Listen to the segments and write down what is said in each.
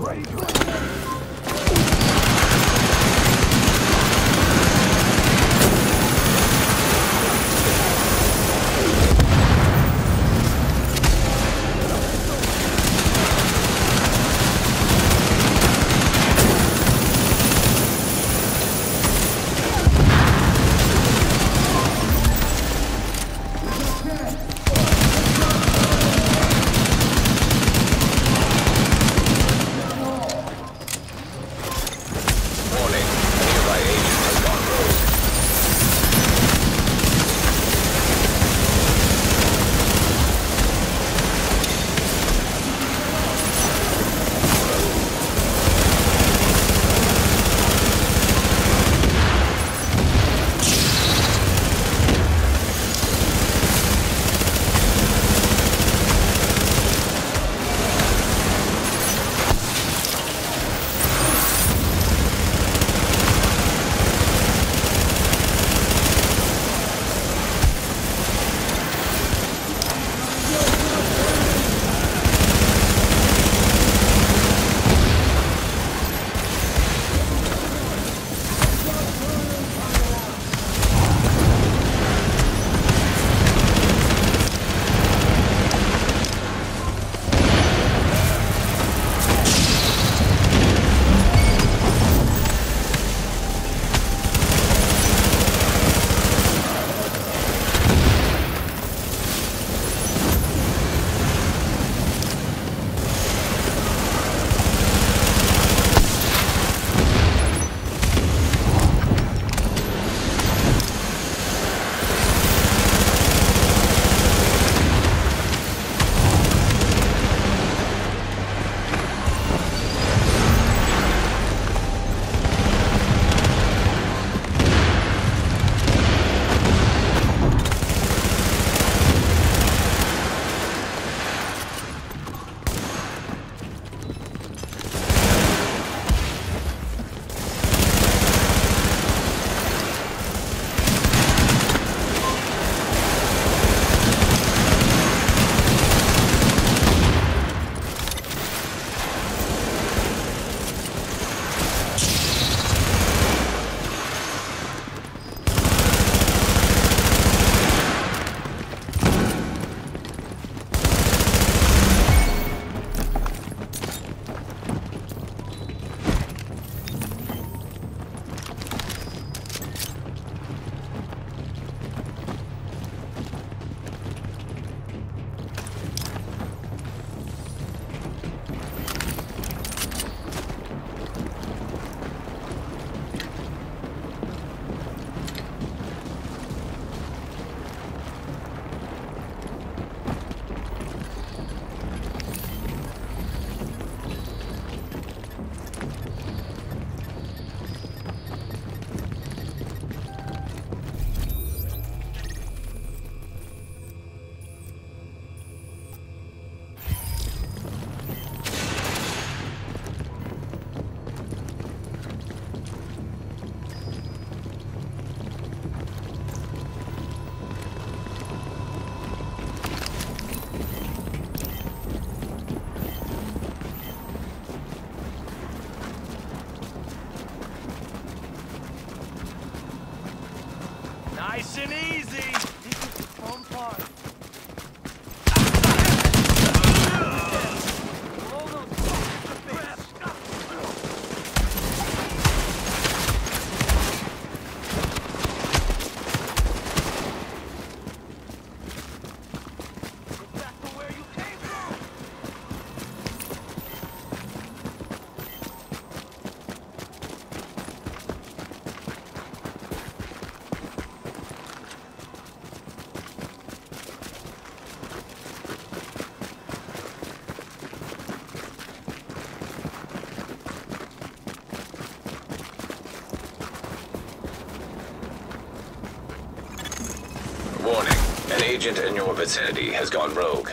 Warning, agent in your vicinity has gone rogue.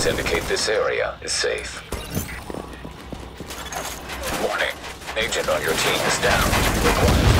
Coordinates indicate this area is safe. Warning. Agent on your team is down. Requires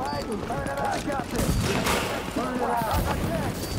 wagon. Turn it on, Captain. Turn it on.